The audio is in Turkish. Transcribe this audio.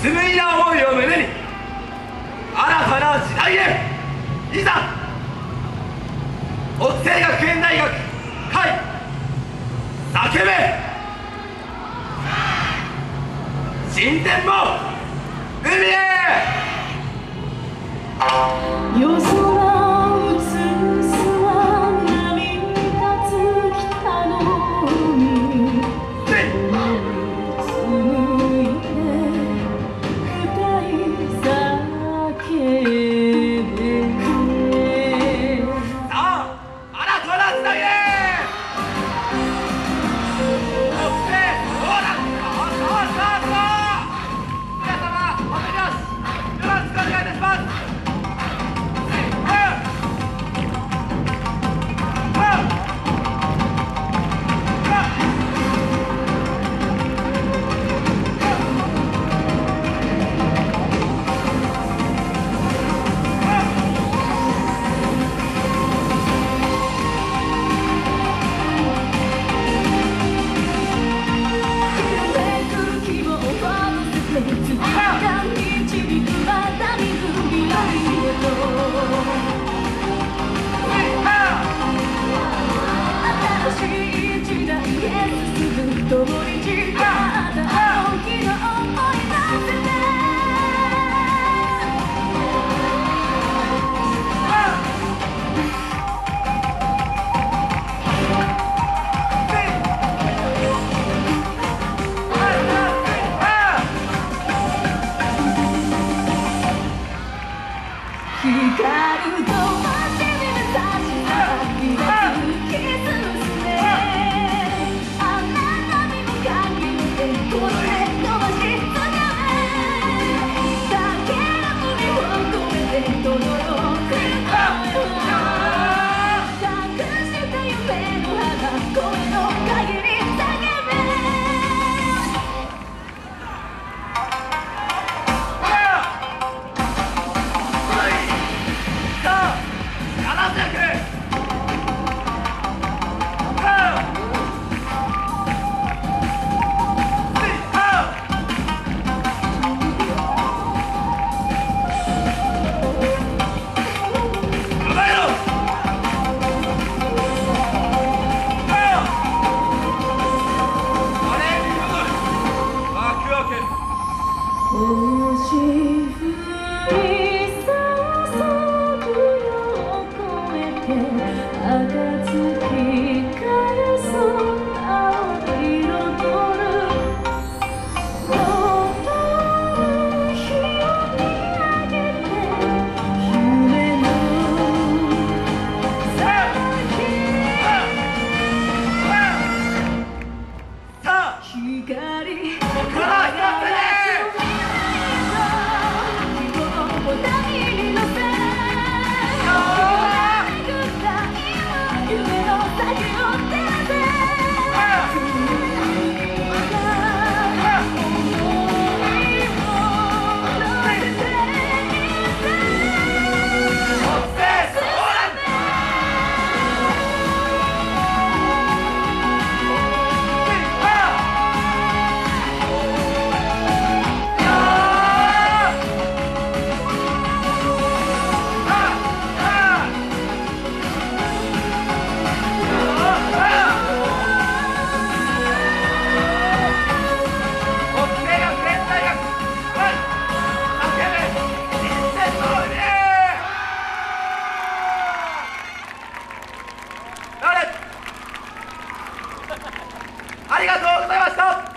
紡いだ思いを胸に新たな時代へいざ北星学園大学会叫べ。進展も共に時間。Oh. ありがとうございました。